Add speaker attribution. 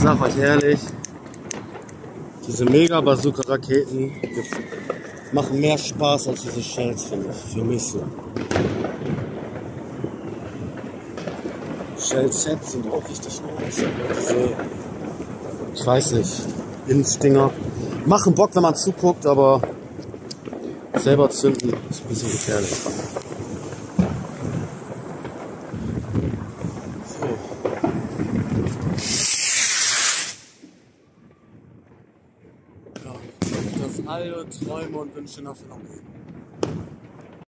Speaker 1: sag euch ehrlich, diese Mega-Bazooka-Raketen machen mehr Spaß als diese Shells, finde ich. Für mich so. Shell-Sets sind auch richtig nice. ich weiß nicht, Impfdinger. Machen Bock, wenn man zuguckt, aber selber zünden ist ein bisschen gefährlich. So. dass alle Träume und Wünsche in Erfüllung gehen.